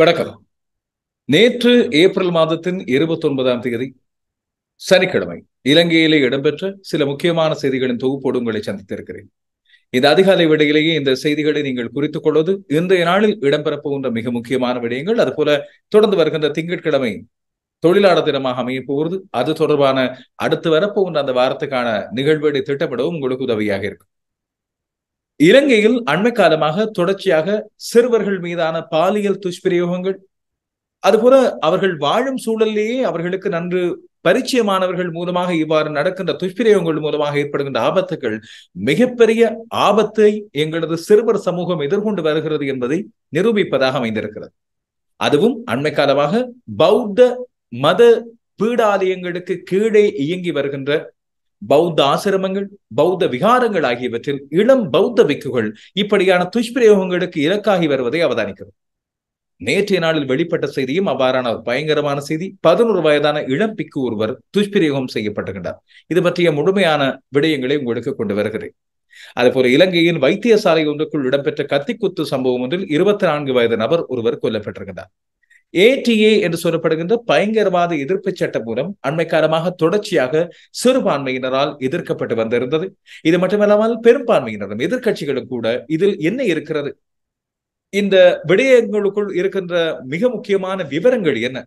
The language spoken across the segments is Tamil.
வணக்கம். நேற்று ஏப்ரல் மாதத்தின் இருபத்தி ஒன்பதாம் தேதி சனிக்கிழமை இலங்கையிலே இடம்பெற்ற சில முக்கியமான செய்திகளின் தொகுப்போடு உங்களை சந்தித்திருக்கிறேன். இந்த அதிகாலை விடையிலேயே இந்த செய்திகளை நீங்கள் குறித்துக் கொள்வது இன்றைய நாளில் இடம்பெறப் போகின்ற மிக முக்கியமான விடயங்கள். அதுபோல தொடர்ந்து வருகின்ற திங்கட்கிழமை தொழிலாளர் தினமாக அமைய போகிறது. அது தொடர்பான அடுத்து வரப்போகின்ற அந்த வாரத்துக்கான நிகழ்வுகளை திட்டமிடவும் உங்களுக்கு உதவியாக இருக்கும். இலங்கையில் அண்மை காலமாக தொடர்ச்சியாக சிறுவர்கள் மீதான பாலியல் துஷ்பிரயோகங்கள் அதுபோல அவர்கள் வாழும் சூழலிலேயே அவர்களுக்கு நன்று பரிச்சயமானவர்கள் மூலமாக இவ்வாறு நடக்கின்ற துஷ்பிரயோகங்கள் மூலமாக ஏற்படுகின்ற ஆபத்துகள் மிகப்பெரிய ஆபத்தை எங்களது சிறுவர் சமூகம் எதிர்கொண்டு வருகிறது என்பதை நிரூபிப்பதாக அமைந்திருக்கிறது. அதுவும் அண்மை காலமாக பௌத்த மத பீடாலயங்களுக்கு கீழே இயங்கி வருகின்ற பௌத்த ஆசிரமங்கள் பௌத்த விகாரங்கள் ஆகியவற்றில் இளம் பௌத்த விக்குகள் இப்படியான துஷ்பிரயோகங்களுக்கு இலக்காகி வருவதை அவதானிக்கிறது நேற்றைய நாளில் வெளிப்பட்ட செய்தியும் அவ்வாறான ஒரு பயங்கரமான செய்தி. பதினோரு வயதான இளம் பிக்கு ஒருவர் துஷ்பிரயோகம் செய்யப்பட்டுகின்றார் இது பற்றிய முழுமையான விடயங்களை உங்களுக்கு கொண்டு வருகிறேன். அதுபோல இலங்கையின் வைத்தியசாலை ஒன்றுக்குள் இடம்பெற்ற கத்திக்குத்து சம்பவம் ஒன்றில் இருபத்தி நான்கு வயது நபர் ஒருவர் கொல்லப்பட்டிருக்கிறார் ஏடிஏ என்று சொல்லப்படுகின்ற பயங்கரவாத எதிர்ப்பு சட்டம் மூலம் அண்மை காலமாக தொடர்ச்சியாக சிறுபான்மையினரால் எதிர்க்கப்பட்டு வந்திருந்தது. இது மட்டுமல்லாமல் பெரும்பான்மையினரும் எதிர்கட்சிகளும் கூட இதில் என்ன இருக்கிறது? இந்த விடயங்களுக்குள் இருக்கின்ற மிக முக்கியமான விவரங்கள் என்ன?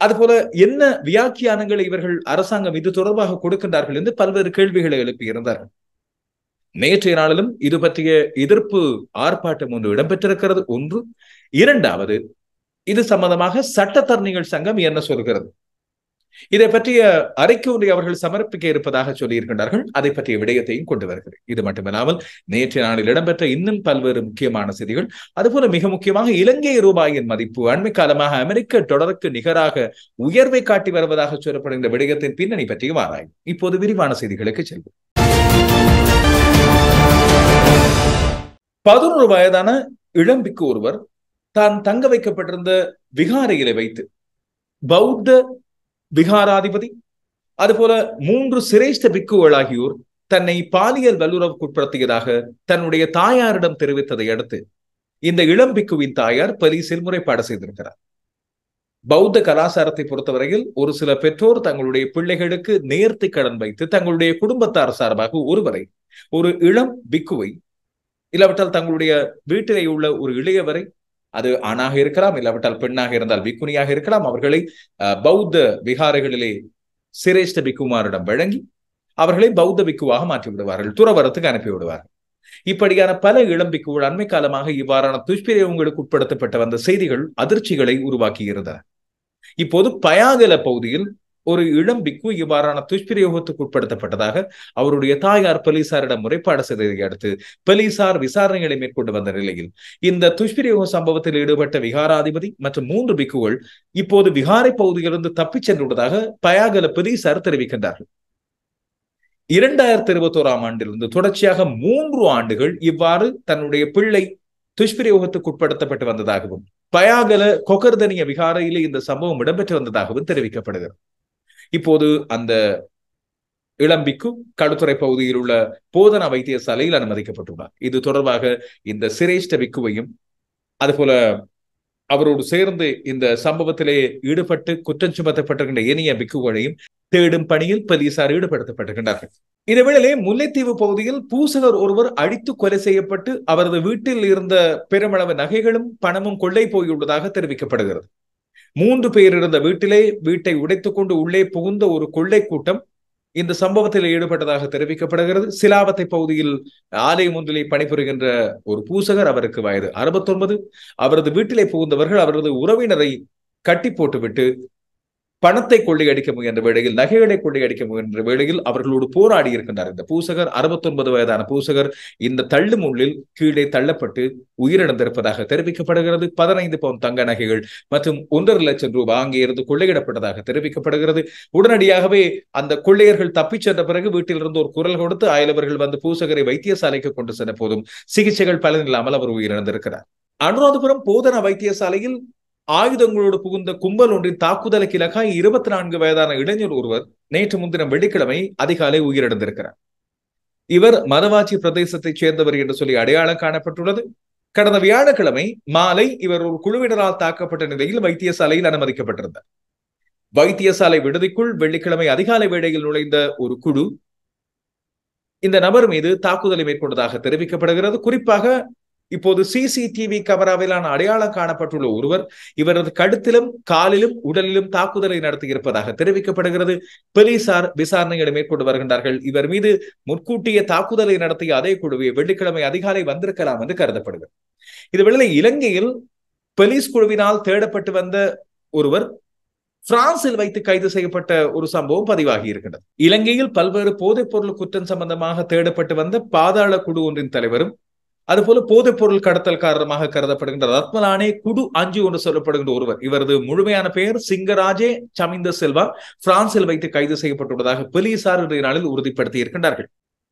அதுபோல என்ன வியாக்கியானங்களை இவர்கள் அரசாங்கம் இது தொடர்பாக கொடுக்கின்றார்கள் என்று பல்வேறு கேள்விகளை எழுப்பியிருந்தார்கள். நேற்றைய நாளிலும் இது பற்றிய எதிர்ப்பு ஆர்ப்பாட்டம் ஒன்று இடம்பெற்றிருக்கிறது. ஒன்று இரண்டாவது இது சம்பந்தமாக சட்டத்தரணிகள் சங்கம் என்ன சொல்கிறது? இதை பற்றிய அறிக்கை ஒன்றை அவர்கள் சமர்ப்பிக்க இருப்பதாக சொல்லியிருக்கின்றார்கள். அதை பற்றிய விடயத்தையும் கொண்டு வருகிறேன். இது மட்டுமில்லாமல் நேற்றைய நாளில் இடம்பெற்ற இன்னும் பல்வேறு முக்கியமான செய்திகள் அதுபோல மிக முக்கியமாக இலங்கை ரூபாயின் மதிப்பு அண்மை காலமாக அமெரிக்க தொடருக்கு நிகராக உயர்வை காட்டி வருவதாக சொல்லப்படுகின்ற விடயத்தின் பின்னணி பற்றியும் ஆராயும் இப்போது விரிவான செய்திகளுக்கு செல்வோம். பதினோரு வயதான இளம்பிக்கு ஒருவர் தான் தங்க வைக்கப்பட்டிருந்த விகாரையில வைத்து பௌத்த விகாராதிபதி அதுபோல மூன்று சிரேஷ்ட பிக்குகளாகியோர் தன்னை பாலியல் வல்லுறவுக்குட்படுத்தியதாக தன்னுடைய தாயாரிடம் தெரிவித்ததை அடுத்து இந்த இளம் பிக்குவின் தாயார் பரிசில் முறைப்பாடு செய்திருக்கிறார். பௌத்த கலாச்சாரத்தை பொறுத்தவரையில் ஒரு சில பெற்றோர் தங்களுடைய பிள்ளைகளுக்கு நேர்த்தி கடன் வைத்து தங்களுடைய குடும்பத்தார் சார்பாக ஒருவரை ஒரு இளம் பிக்குவை இல்லாவிட்டால் தங்களுடைய வீட்டிலே உள்ள ஒரு இளையவரை அது ஆணாக இருக்கலாம் இல்லாவிட்டால் பெண்ணாக இருந்தால் பிக்குனியாக இருக்கலாம். அவர்களை பௌத்த விகாரைகளிலே சிரேஷ்ட பிக்குமாரிடம் வழங்கி அவர்களை பௌத்த பிக்குவாக மாற்றி விடுவார்கள் துறவரத்துக்கு அனுப்பி விடுவார்கள் இப்படியான பல இளம்பிக்குகள் அண்மை காலமாக இவ்வாறான துஷ்பிரயோகங்களுக்கு உட்படுத்தப்பட்ட வந்த செய்திகள் அதிர்ச்சிகளை உருவாக்கி இருந்தன இப்போது பயாகல பகுதியில் ஒரு இளம் பிக்கு இவ்வாறான துஷ்பிரயோகத்துக்கு உட்படுத்தப்பட்டதாக அவருடைய தாயார் போலீசாரிடம் முறைப்பாடு செய்ததை அடுத்து போலீசார் விசாரணைகளை மேற்கொண்டு வந்த நிலையில் இந்த துஷ்பிரயோக சம்பவத்தில் ஈடுபட்ட விகாராதிபதி மற்றும் மூன்று பிக்குகள் இப்போது விகாரை பகுதியிலிருந்து தப்பிச் சென்றுள்ளதாக பயாகல போலீசார் தெரிவிக்கின்றார்கள். இரண்டாயிரத்தி இருபத்தோராம் ஆண்டிலிருந்து தொடர்ச்சியாக மூன்று ஆண்டுகள் இவ்வாறு தன்னுடைய பிள்ளை துஷ்பிரயோகத்துக்கு உட்படுத்தப்பட்டு வந்ததாகவும் பயாகல கொகர்தனிய விகாரையிலே இந்த சம்பவம் இடம்பெற்று வந்ததாகவும் தெரிவிக்கப்படுகிறது. இப்போது அந்த இளம்பிக்கு கடுத்துறை பகுதியில் உள்ள போதனா வைத்தியசாலையில் அனுமதிக்கப்பட்டுள்ளார். இது தொடர்பாக இந்த சிரேஷ்ட பிக்குவையும் அதுபோல அவரோடு சேர்ந்து இந்த சம்பவத்திலே ஈடுபட்டு குற்றம் சுமத்தப்பட்டிருக்கின்ற இனிய பிக்குகளையும் தேடும் பணியில் போலீசார் ஈடுபடுத்தப்பட்டிருக்கின்றார்கள். இதேவேளையிலே முல்லைத்தீவு பகுதியில் பூசகர் ஒருவர் அடித்து கொலை செய்யப்பட்டு அவரது வீட்டில் இருந்த பெருமளவு நகைகளும் பணமும் கொள்ளை போயுள்ளதாக தெரிவிக்கப்படுகிறது. மூன்று பேர் இருந்த வீட்டிலே வீட்டை உடைத்துக் கொண்டு உள்ளே புகுந்த ஒரு கொள்ளை கூட்டம் இந்த சம்பவத்தில் ஈடுபட்டதாக தெரிவிக்கப்படுகிறது. சிலாவத்தை பகுதியில் ஆலயம் ஒன்றிலே பணிபுரிகின்ற ஒரு பூசகர் அவருக்கு வயது அறுபத்தொன்பது. அவரது வீட்டிலே புகுந்தவர்கள் அவரது உறவினரை கட்டி போட்டுவிட்டு பணத்தை கொள்ளையடிக்க முயன்ற வேளையில் நகைகளை கொள்ளையடிக்க முயன்ற வேளையில் அவர்களோடு போராடி இருக்கின்றார். இந்த பூசகர் அறுபத்தொன்பது வயதான பூசகர் இந்த தள்ளு முள்ளில் கீழே தள்ளப்பட்டு உயிரிழந்திருப்பதாக தெரிவிக்கப்படுகிறது. பதினைந்து பவுன் தங்க நகைகள் மற்றும் ஒன்றரை லட்சம் ரூபாய் அங்கே இருந்து கொள்ளையிடப்பட்டதாக தெரிவிக்கப்படுகிறது. உடனடியாகவே அந்த கொள்ளையர்கள் தப்பிச் சென்ற பிறகு வீட்டிலிருந்து ஒரு குரல் கொடுத்து அயலவர்கள் வந்து பூசகரை வைத்தியசாலைக்கு கொண்டு சென்ற போதும் சிகிச்சைகள் பலனில்லாமல் அவர் உயிரிழந்திருக்கிறார். அனுராதபுரம் போதன வைத்தியசாலையில் ஆயுதங்களோடு புகுந்த கும்பல் ஒன்றின் தாக்குதலுக்கு இலக்காய் இருபத்தி நான்கு வயதான இளைஞர் ஒருவர் நேற்று முன்தினம் வெள்ளிக்கிழமை அதிகாலை உயிரிழந்திருக்கிறார். இவர் மதவாச்சி பிரதேசத்தைச் சேர்ந்தவர் என்று சொல்லி அடையாளம் காணப்பட்டுள்ளது. கடந்த வியாழக்கிழமை மாலை இவர் ஒரு குழுவினரால் தாக்கப்பட்ட நிலையில் வைத்தியசாலையில் அனுமதிக்கப்பட்டிருந்தார். வைத்தியசாலை விடுதிக்குள் வெள்ளிக்கிழமை அதிகாலை வேளையில் நுழைந்த ஒரு குழு இந்த நபர் மீது தாக்குதலை மேற்கொண்டதாக தெரிவிக்கப்படுகிறது. குறிப்பாக இப்போது சிசிடிவி கமராவிலான அடையாளம் காணப்பட்டுள்ள ஒருவர் இவரது கழுத்திலும் காலிலும் உடலிலும் தாக்குதலை நடத்தியிருப்பதாக தெரிவிக்கப்படுகிறது. போலீசார் விசாரணைகளை மேற்கொண்டு வருகின்றார்கள். இவர் மீது முன்கூட்டிய தாக்குதலை நடத்திய அதே குழுவை வெள்ளிக்கிழமை அதிகாலை வந்திருக்கலாம் என்று கருதப்படுகிறது. இதுவேளை இலங்கையில் போலீஸ் குழுவினால் தேடப்பட்டு வந்த ஒருவர் பிரான்சில் வைத்து கைது செய்யப்பட்ட ஒரு சம்பவம் பதிவாகி இருக்கின்றது. இலங்கையில் பல்வேறு போதைப் பொருள் குற்றம் சம்பந்தமாக தேடப்பட்டு வந்த பாதாள குழு ஒன்றின் தலைவரும் அதுபோல போதைப் பொருள் கடத்தல் காரணமாக கருதப்படுகின்ற ரத்மலானே குடு அஞ்சு என்று சொல்லப்படுகின்ற ஒருவர். இவரது முழுமையான பெயர் சிங்கராஜே சமிந்த செல்வா. பிரான்சில் வைத்து கைது செய்யப்பட்டுள்ளதாக போலீசார் இன்றைய நாளில் உறுதிப்படுத்தி இருக்கின்றார்கள்.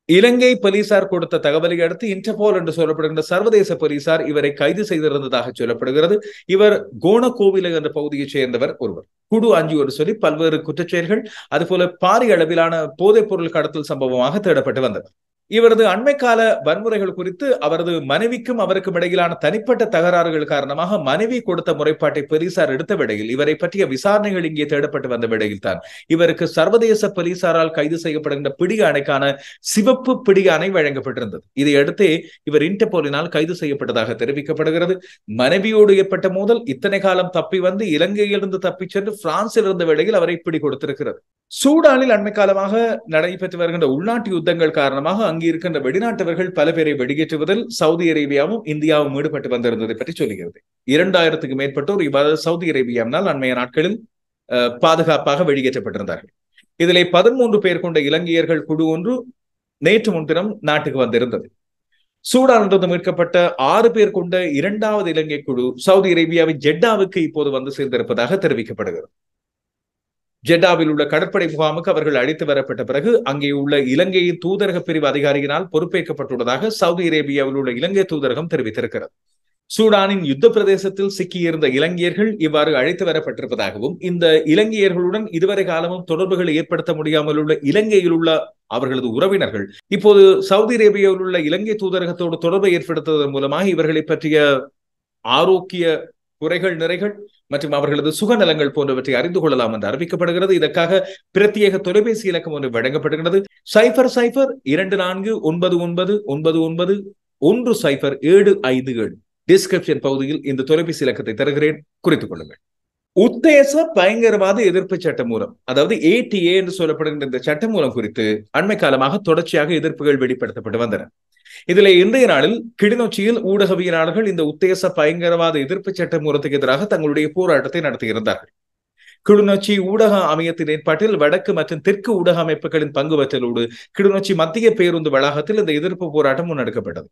இலங்கை போலீசார் கொடுத்த தகவலை அடுத்து இன்டர்போல் என்று சொல்லப்படுகின்ற சர்வதேச போலீசார் இவரை கைது செய்திருந்ததாக சொல்லப்படுகிறது. இவர் கோணக்கோவில என்ற பகுதியைச் சேர்ந்தவர் ஒருவர். குடு அஞ்சு என்று சொல்லி பல்வேறு குற்றச்செயல்கள் அதுபோல பாரிய அளவிலான போதைப் பொருள் கடத்தல் சம்பவமாக தேடப்பட்டு வந்தவர் இவரது அண்மை கால வன்முறைகள் குறித்து அவரது மனைவிக்கும் அவருக்கும் இடையிலான தனிப்பட்ட தகராறுகள் காரணமாக மனைவி கொடுத்த முறைப்பாட்டை போலீசார் எடுத்த விடையில் இவரை பற்றிய விசாரணைகள் இங்கே தேடப்பட்டு வந்த விடையில் தான் இவருக்கு சர்வதேச போலீசாரால் கைது செய்யப்படுகின்ற பிடி அணைக்கான சிவப்பு பிடி அணை வழங்கப்பட்டிருந்தது. இதையடுத்தே இவர் இன்டர்போலினால் கைது செய்யப்பட்டதாக தெரிவிக்கப்படுகிறது. மனைவியோடு ஏற்பட்ட மோதல் இத்தனை காலம் தப்பி வந்து இலங்கையிலிருந்து தப்பிச் சென்று பிரான்சில் இருந்த வேளையில் அவரை பிடி கொடுத்திருக்கிறது சூடானில் அண்மை காலமாக நடைபெற்று வருகின்ற உள்நாட்டு யுத்தங்கள் காரணமாக அங்கு இருக்கின்ற வெளிநாட்டவர்கள் பல பேரை வெளியேற்றுவதில் சவுதி அரேபியாவும் இந்தியாவும் ஈடுபட்டு வந்திருந்ததை பற்றி சொல்லுகிறது. இரண்டாயிரத்துக்கு மேற்பட்டோர் இவ்வாறு சவுதி அரேபியாவினால் அண்மைய நாட்களில் பாதுகாப்பாக வெளியேற்றப்பட்டிருந்தார்கள். இதிலே பதிமூன்று பேர் கொண்ட இலங்கையர்கள் குழு ஒன்று நேற்று முன்தினம் நாட்டுக்கு வந்திருந்தது. சூடானிலிருந்து மீட்கப்பட்ட ஆறு பேர் கொண்ட இரண்டாவது இலங்கை குழு சவுதி அரேபியாவின் ஜெட்டாவுக்கு இப்போது வந்து சேர்ந்திருப்பதாக தெரிவிக்கப்படுகிறது. ஜெட்டாவில் உள்ள கடற்படை முகாமுக்கு அவர்கள் அழைத்து வரப்பட்ட பிறகு அங்கே உள்ள இலங்கையின் தூதரக பிரிவு அதிகாரியினால் பொறுப்பேற்கப்பட்டுள்ளதாக சவுதி அரேபியாவில் உள்ள இலங்கை தூதரகம் தெரிவித்திருக்கிறது. சூடானின் யுத்த பிரதேசத்தில் சிக்கியிருந்த இலங்கையர்கள் இவ்வாறு அழைத்து வரப்பட்டிருப்பதாகவும் இந்த இலங்கையர்களுடன் இதுவரை காலமும் தொடர்புகளை ஏற்படுத்த முடியாமல் உள்ள இலங்கையில் உள்ள அவர்களது உறவினர்கள் இப்போது சவுதி அரேபியாவில் உள்ள இலங்கை தூதரகத்தோடு தொடர்பை ஏற்படுத்துவதன் மூலமாக இவர்களை பற்றிய ஆரோக்கிய குறைகள் நிறைகள் மற்றும் அவர்களது சுகநலங்கள் போன்றவற்றை அறிந்து கொள்ளலாம் என்று அறிவிக்கப்படுகிறது. இதற்காக பிரத்யேக தொலைபேசி இலக்கம் ஒன்று வழங்கப்படுகிறது. சைபர் சைபர் இரண்டு நான்கு ஒன்பது ஒன்பது ஒன்பது ஒன்பது ஒன்று சைபர் ஏழு ஐந்து ஏழு. டிஸ்கிரிப்ஷன் பகுதியில் இந்த தொலைபேசி இலக்கத்தை தருகிறேன். குறித்துக் கொள்ளுங்கள். உத்தேச பயங்கரவாத எதிர்ப்பு சட்டம் மூலம் அதாவது ஏடிஏ என்று சொல்லப்படுகின்ற இந்த சட்டம் மூலம் குறித்து அண்மை காலமாக தொடர்ச்சியாக எதிர்ப்புகள் வெளிப்படுத்தப்பட்டு வந்தன. இதில் இன்றைய நாளில் கிளிநொச்சியில் ஊடகவியலாளர்கள் இந்த உத்தேச பயங்கரவாத எதிர்ப்பு சட்ட மூலத்துக்கு எதிராக தங்களுடைய போராட்டத்தை நடத்தியிருந்தார்கள். கிளிநொச்சி ஊடக அமையத்தின் ஏற்பாட்டில் வடக்கு மற்றும் தெற்கு ஊடக அமைப்புகளின் பங்குபற்றலோடு கிளிநொச்சி மத்திய பேருந்து வளாகத்தில் இந்த எதிர்ப்பு போராட்டம் முன்னெடுக்கப்பட்டது.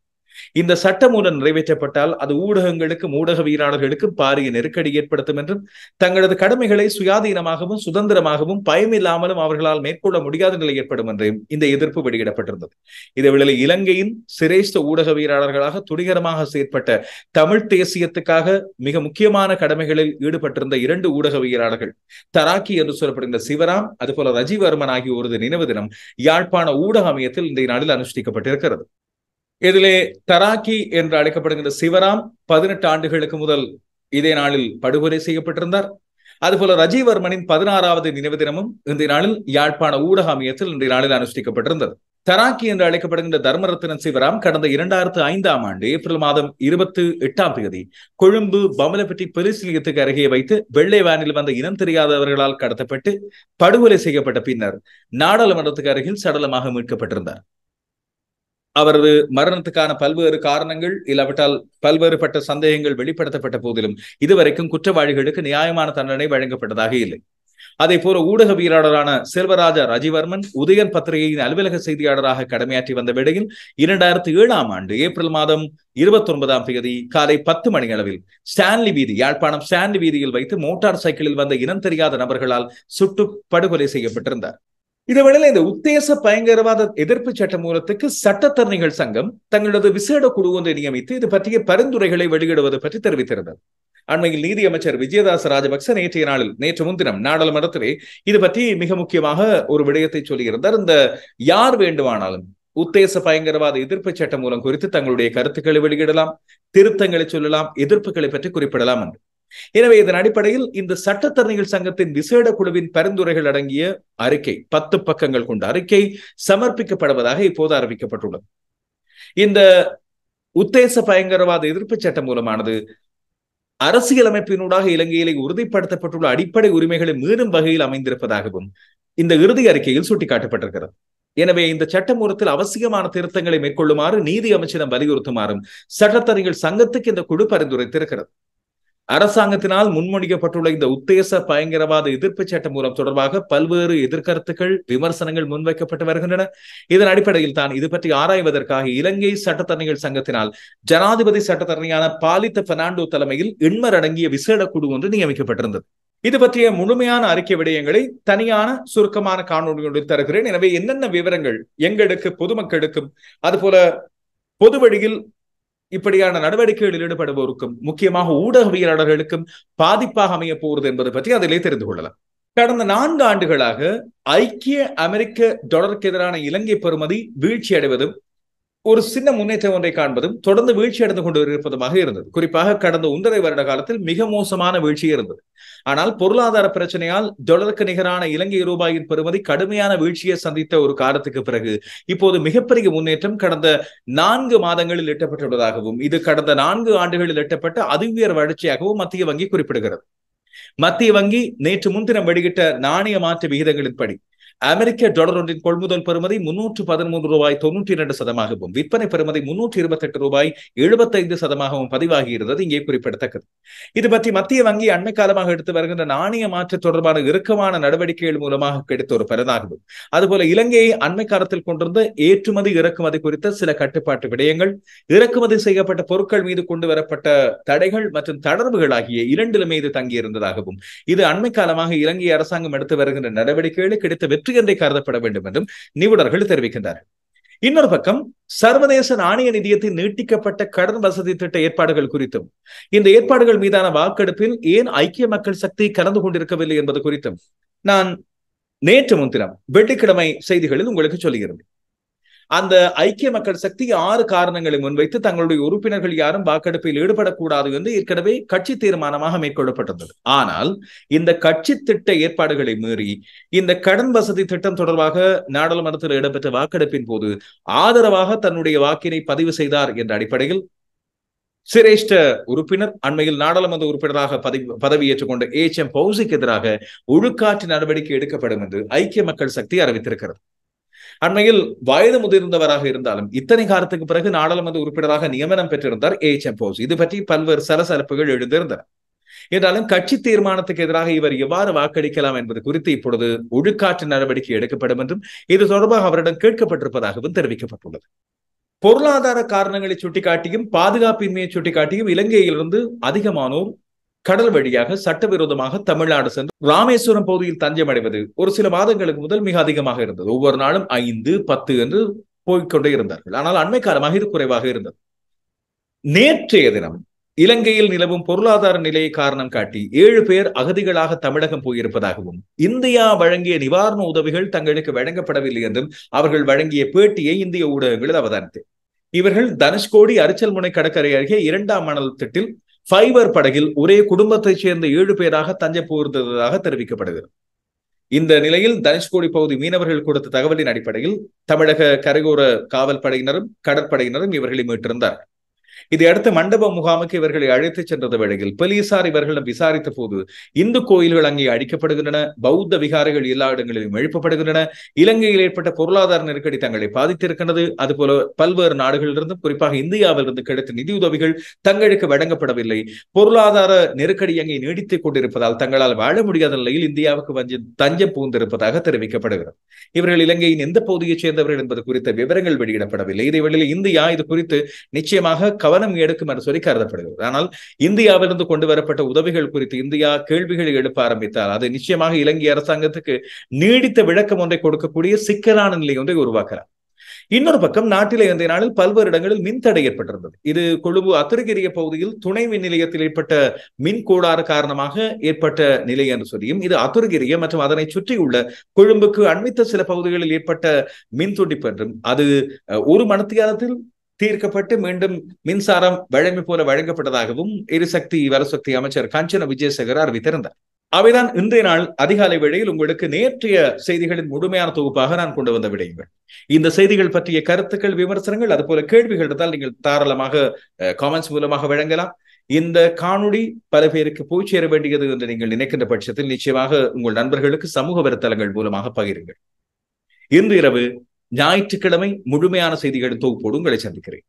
இந்த சட்டம் மூலம் நிறைவேற்றப்பட்டால் அது ஊடகங்களுக்கும் ஊடகவியலாளர்களுக்கும் பாரிய நெருக்கடி ஏற்படுத்தும் என்றும் தங்களது கடமைகளை சுயாதீனமாகவும் சுதந்திரமாகவும் பயமில்லாமலும் அவர்களால் மேற்கொள்ள முடியாத நிலை ஏற்படும் என்றும் இந்த எதிர்ப்பு வெளியிடப்பட்டிருந்தது. இதேவேளை இலங்கையின் சிரேஷ்ட ஊடகவியலாளர்களாக துணிகரமாக செயற்பட்ட தமிழ் தேசியத்துக்காக மிக முக்கியமான கடமைகளில் ஈடுபட்டிருந்த இரண்டு ஊடகவியலாளர்கள் தராக்கி என்று சொல்லப்படுகிற சிவராம் அதுபோல ரஜிவர்மன் ஆகியோரது நினைவு தினம் யாழ்ப்பாண ஊடக அமையத்தில் இன்றைய நாளில் அனுஷ்டிக்கப்பட்டிருக்கிறது. இதிலே தராக்கி என்று அழைக்கப்படுகின்ற சிவராம் பதினெட்டு ஆண்டுகளுக்கு முதல் இதே நாளில் படுகொலை செய்யப்பட்டிருந்தார். அதுபோல ரஜிவர்மனின் பதினாறாவது நினைவு தினமும் இன்றைய நாளில் யாழ்ப்பாண ஊடக அமையத்தில் இன்றைய நாளில் அனுஷ்டிக்கப்பட்டிருந்தது. தராக்கி என்று அழைக்கப்படுகின்ற தர்மரத்னன் சிவராம் கடந்த இரண்டாயிரத்து ஐந்தாம் ஆண்டு ஏப்ரல் மாதம் இருபத்தி எட்டாம் தேதி கொழும்பு பமலப்பட்டி போலீஸ் நிலையத்துக்கு அருகே வைத்து வெள்ளை வேனில் வந்த இனம் தெரியாதவர்களால் கடத்தப்பட்டு படுகொலை செய்யப்பட்ட பின்னர் நாடாளுமன்றத்துக்கு அருகில் சடலமாக மீட்கப்பட்டிருந்தார். அவரது மரணத்துக்கான பல்வேறு காரணங்கள் இல்லாவிட்டால் பல்வேறுபட்ட சந்தேகங்கள் வெளிப்படுத்தப்பட்ட போதிலும் இதுவரைக்கும் குற்றவாளிகளுக்கு நியாயமான தண்டனை வழங்கப்பட்டதாக இல்லை. அதே போல ஊடகவியலாளரான செல்வராஜா ரஜிவர்மன் உதயன் பத்திரிகையின் அலுவலக செய்தியாளராக கடமையாற்றி வந்த வேளையில் இரண்டாயிரத்தி ஏழாம் ஆண்டு ஏப்ரல் மாதம் இருபத்தி ஒன்பதாம் தேதி காலை பத்து மணி அளவில் ஸ்டான்லி வீதி யாழ்ப்பாணம் ஸ்டான்லி வீதியில் வைத்து மோட்டார் சைக்கிளில் வந்த இனம் தெரியாத நபர்களால் சுட்டு படுகொலை செய்யப்பட்டிருந்தார். இதேவேளை இந்த உத்தேச பயங்கரவாத எதிர்ப்பு சட்ட மூலத்துக்கு சட்டத்தரணிகள் சங்கம் தங்களது விசேட குழு ஒன்றை நியமித்து இது பற்றிய பரிந்துரைகளை வெளியிடுவது பற்றி தெரிவித்திருந்தது. அண்மையில் நீதியமைச்சர் விஜயதாச ராஜபக்ச நேற்றைய நாளில் நேற்று முன்தினம் நாடாளுமன்றத்திலே இது பற்றி மிக முக்கியமாக ஒரு விடயத்தை சொல்லியிருந்தார். இந்த யார் வேண்டுமானாலும் உத்தேச பயங்கரவாத எதிர்ப்பு சட்டம் மூலம் குறித்து தங்களுடைய கருத்துக்களை வெளியிடலாம் திருத்தங்களை சொல்லலாம் எதிர்ப்புகளை பற்றி குறிப்பிடலாம் என்று. எனவே இதன் அடிப்படையில் இந்த சட்டத்தரணிகள் சங்கத்தின் விசேட குழுவின் பரிந்துரைகள் அடங்கிய அறிக்கை பத்து பக்கங்கள் கொண்ட அறிக்கை சமர்ப்பிக்கப்படுவதாக இப்போது அறிவிக்கப்பட்டுள்ளது. இந்த உத்தேச பயங்கரவாத எதிர்ப்பு சட்டம் மூலமானது அரசியலமைப்பினூடாக இலங்கையிலே உறுதிப்படுத்தப்பட்டுள்ள அடிப்படை உரிமைகளை மீறும் வகையில் அமைந்திருப்பதாகவும் இந்த இறுதி அறிக்கையில் சுட்டிக்காட்டப்பட்டிருக்கிறது. எனவே இந்த சட்டமூலத்தில் அவசியமான திருத்தங்களை மேற்கொள்ளுமாறு நீதி அமைச்சிடம் வலியுறுத்துமாறும் சட்டத்தரணிகள் சங்கத்துக்கு இந்த குழு பரிந்துரைத்திருக்கிறது. அரசாங்கத்தினால் முன்மொழிக்கப்பட்டுள்ள இந்த உத்தேச பயங்கரவாத எதிர்ப்பு சட்டம் மூலம் தொடர்பாக பல்வேறு எதிர்கருத்துக்கள் விமர்சனங்கள் முன்வைக்கப்பட்டு வருகின்றன. இதன் அடிப்படையில் தான் இது பற்றி ஆராய்வதற்காக இலங்கை சட்டத்தரணிகள் சங்கத்தினால் ஜனாதிபதி சட்டத்தரணியான பாலித்த பெர்னாண்டோ தலைமையில் எண்மர் அடங்கிய விசேட குழு ஒன்று நியமிக்கப்பட்டிருந்தது. இது பற்றிய முழுமையான அறிக்கை விடயங்களை தனியான சுருக்கமான காணொலிகளில் தருகிறேன். எனவே என்னென்ன விவரங்கள் எங்களுக்கு பொதுமக்களுக்கும் அதுபோல பொது வழியில் இப்படியான நடவடிக்கைகளில் ஈடுபடுவோருக்கும் முக்கியமாக ஊடகவியலாளர்களுக்கும் பாதிப்பாக அமைய போகிறது என்பது பற்றி அதிலே தெரிந்து கொள்ளலாம். கடந்த நான்கு ஆண்டுகளாக ஐக்கிய அமெரிக்க டாலருக்கு எதிரான இலங்கை பெறுமதி வீழ்ச்சி அடைவதும் ஒரு சின்ன முன்னேற்றம் ஒன்றை காண்பதும் தொடர்ந்து வீழ்ச்சி அடைந்து கொண்டு இருப்பதுமாக இருந்தது. குறிப்பாக கடந்த ஒன்றரை வருட காலத்தில் மிக மோசமான வீழ்ச்சி இருந்தது. ஆனால் பொருளாதார பிரச்சனையால் தொடருக்கு நிகரான இலங்கை ரூபாயின் பெறுமதி கடுமையான வீழ்ச்சியை சந்தித்த ஒரு காலத்துக்கு பிறகு இப்போது மிகப்பெரிய முன்னேற்றம் கடந்த நான்கு மாதங்களில் எட்டப்பட்டுள்ளதாகவும் இது கடந்த நான்கு ஆண்டுகளில் எட்டப்பட்ட அதிவியர் வளர்ச்சியாகவும் மத்திய வங்கி குறிப்பிடுகிறது. மத்திய வங்கி நேற்று முன்தினம் வெளியிட்ட நாணய மாற்று விகிதங்களின்படி அமெரிக்க டாலர் ஒன்றின் கொள்முதல் பெறுமதி முன்னூற்று பதிமூன்று ரூபாய் தொன்னூற்றி இரண்டு சதமாகவும் விற்பனை பெறுமதி முன்னூற்றி இருபத்தி எட்டு ரூபாய் எழுபத்தைந்து சதமாகவும் பதிவாகி இருந்தது இங்கே குறிப்பிடத்தக்கது. இது பற்றி மத்திய வங்கி அண்மை காலமாக எடுத்து வருகின்ற நாணய மாற்று தொடர்பான இறுக்கமான நடவடிக்கைகள் மூலமாக கிடைத்த ஒரு பலனாகவும் அதுபோல இலங்கையை அண்மை காலத்தில் கொண்டிருந்த ஏற்றுமதி இறக்குமதி குறித்த சில கட்டுப்பாட்டு விடயங்கள் இறக்குமதி செய்யப்பட்ட பொருட்கள் மீது கொண்டு வரப்பட்ட தடைகள் மற்றும் தளர்வுகள் ஆகிய இரண்டிலுமே இது தங்கியிருந்ததாகவும் இது அண்மை காலமாக இலங்கை அரசாங்கம் எடுத்து வருகின்ற நடவடிக்கைகளை கிடைத்த வெற்றி என்றே கருதப்பட வேண்டும் என்றும் நிபுணர்கள் தெரிவிக்கின்றார்கள். இன்னொரு பக்கம் சர்வதேச நாணய நிதியத்தின் நீட்டிக்கப்பட்ட கடன் வசதி திட்ட ஏற்பாடுகள் குறித்தும் இந்த ஏற்பாடுகள் மீதான வாக்கெடுப்பில் ஏன் ஐக்கிய மக்கள் சக்தி கலந்து கொண்டிருக்கவில்லை என்பது குறித்தும் நான் நேற்று முன்தினம் வெள்ளிக்கிழமை செய்திகளில் உங்களுக்கு சொல்லுகிறேன் அந்த ஐக்கிய மக்கள் சக்தி ஆறு காரணங்களை முன்வைத்து தங்களுடைய உறுப்பினர்கள் யாரும் வாக்கெடுப்பில் ஈடுபடக்கூடாது என்று ஏற்கனவே கட்சி தீர்மானமாக மேற்கொள்ளப்பட்டிருந்தது. ஆனால் இந்த கட்சி திட்ட ஏற்பாடுகளை மீறி இந்த கடன் வசதி திட்டம் தொடர்பாக நாடாளுமன்றத்தில் இடம்பெற்ற வாக்கெடுப்பின் போது ஆதரவாக தன்னுடைய வாக்கினை பதிவு செய்தார் என்ற அடிப்படையில் சிரேஷ்ட உறுப்பினர் அண்மையில் நாடாளுமன்ற உறுப்பினராக பதவி பதவியேற்றுக் கொண்ட ஏச் எம் பௌசிக்கு எதிராக ஒழுக்காற்று நடவடிக்கை எடுக்கப்படும் என்று ஐக்கிய மக்கள் சக்தி அறிவித்திருக்கிறது. அண்மையில் வயது முதிர்ந்தவராக இருந்தாலும் இத்தனை காலத்துக்கு பிறகு நாடாளுமன்ற உறுப்பினராக நியமனம் பெற்றிருந்தார் ஏச் எம் போஸ். இது பற்றி பல்வேறு சலசலப்புகள் எழுந்திருந்தன. என்றாலும் கட்சி தீர்மானத்துக்கு எதிராக இவர் எவ்வாறு வாக்களிக்கலாம் என்பது குறித்து இப்பொழுது ஒழுக்காற்று நடவடிக்கை எடுக்கப்படும் என்றும் இது தொடர்பாக அவரிடம் கேட்கப்பட்டிருப்பதாகவும் தெரிவிக்கப்பட்டுள்ளது. பொருளாதார காரணங்களை சுட்டிக்காட்டியும் பாதுகாப்பின்மையை சுட்டிக்காட்டியும் இலங்கையிலிருந்து அதிகமானோர் கடல் வழியாக சட்டவிரோதமாக தமிழ்நாடு சென்று ராமேஸ்வரம் பகுதியில் தஞ்சம் அடைவது ஒரு சில மாதங்களுக்கு முதல் மிக அதிகமாக இருந்தது. ஒவ்வொரு நாளும் ஐந்து பத்து என்று போய்கொண்டே இருந்தார்கள். ஆனால் அண்மை காலமாக இது குறைவாக இருந்தது. நேற்றைய தினம் இலங்கையில் நிலவும் பொருளாதார நிலையை காரணம் காட்டி ஏழு பேர் அகதிகளாக தமிழகம் போயிருப்பதாகவும் இந்தியா வழங்கிய நிவாரண உதவிகள் தங்களுக்கு வழங்கப்படவில்லை என்றும் அவர்கள் வழங்கிய பேட்டியை இந்திய ஊடகங்களில் அவதானித்தேன் இவர்கள் தனுஷ்கோடி அரிச்சல் முனை கடற்கரை அருகே இரண்டாம் மணல் திட்டில் ஃபைபர் படகில் ஒரே குடும்பத்தைச் சேர்ந்த ஏழு பேராக தஞ்சை போயிருந்ததாக தெரிவிக்கப்படுகிறது. இந்த நிலையில் தனுஷ்கோடி பகுதி மீனவர்கள் கொடுத்த தகவலின் அடிப்படையில் தமிழக கரையோர காவல் படையினரும் கடற்படையினரும் இவர்களை மீட்டிருந்தார் இதையடுத்து மண்டப முகாமுக்கு இவர்களை அழைத்துச் சென்றது வேளையில் போலீசார் இவர்களிடம் விசாரித்த போது இந்து கோயில்கள் அங்கே அழிக்கப்படுகின்றன பௌத்த விகாரைகள் எல்லா இடங்களிலும் எழுப்பப்படுகின்றன இலங்கையில் ஏற்பட்ட பொருளாதார நெருக்கடி தங்களை பாதித்திருக்கிறது அதுபோல பல்வேறு நாடுகளிலிருந்தும் குறிப்பாக இந்தியாவிலிருந்து கிடைத்த நிதியுதவிகள் தங்களுக்கு வழங்கப்படவில்லை. பொருளாதார நெருக்கடி அங்கே நீடித்துக் கொண்டிருப்பதால் தங்களால் வாழ முடியாத நிலையில் இந்தியாவுக்கு வந்து தஞ்சம் புகுந்திருப்பதாக தெரிவிக்கப்படுகிறது. இவர்கள் இலங்கையின் எந்த பகுதியைச் சேர்ந்தவர்கள் என்பது குறித்த விவரங்கள் வெளியிடப்படவில்லை. இதை வெளியில் இந்தியா இது குறித்து நிச்சயமாக கவ கவனம் எடுக்கும் என்று சொல்லி கருதப்படுகிறது. ஆனால் இந்தியாவிலிருந்து கொண்டு வரப்பட்ட உதவிகள் குறித்து இந்தியா கேள்விகளை எழுப்ப ஆரம்பித்தால் அது நிச்சயமாக இலங்கை அரசாங்கத்துக்கு நீடித்த விளக்கம் ஒன்றை கொடுக்கக்கூடிய சிக்கலான நிலை ஒன்றை உருவாக்கலாம். இன்னொரு பக்கம் நாட்டிலே இன்றைய நாளில் பல்வேறு இடங்களில் மின்தடை ஏற்பட்டிருந்தது. இது கொழும்பு அத்திருகிரிய பகுதியில் துணை மின் நிலையத்தில் ஏற்பட்ட மின் கோளாறு காரணமாக ஏற்பட்ட நிலை என்று சொல்லியும் இது அத்துருகிரிய மற்றும் அதனை சுற்றியுள்ள கொழும்புக்கு அண்மித்த சில பகுதிகளில் ஏற்பட்ட மின் துண்டிப்பு என்றும் அது ஒரு மணத்தியாரத்தில் தீர்க்கப்பட்டு மீண்டும் மின்சாரம் வழமை போல வழங்கப்பட்டதாகவும் எரிசக்தி வரசக்தி அமைச்சர் காஞ்சன விஜயசேகர் அறிவித்திருந்தார். அவைதான் இன்றைய நாள் அதிகாலை வேளையில் உங்களுக்கு நேற்றைய செய்திகளின் முழுமையான தொகுப்பாக நான் கொண்டு வந்த விடயங்கள் இந்த செய்திகள் பற்றிய கருத்துக்கள் விமர்சனங்கள் அதுபோல கேள்விகள் இருந்தால் நீங்கள் தாராளமாக காமெண்ட்ஸ் மூலமாக வழங்கலாம். இந்த காணொளி பல பேருக்கு போய் சேர வேண்டியது என்று நீங்கள் நினைக்கின்ற பட்சத்தில் நிச்சயமாக உங்கள் நண்பர்களுக்கு சமூக வலைத்தளங்கள் மூலமாக பகிருங்கள். இன்று இரவு ஞாயிற்றுக்கிழமை முழுமையான செய்திகளின் தொகுப்போடு உங்களை சந்திக்கிறேன்.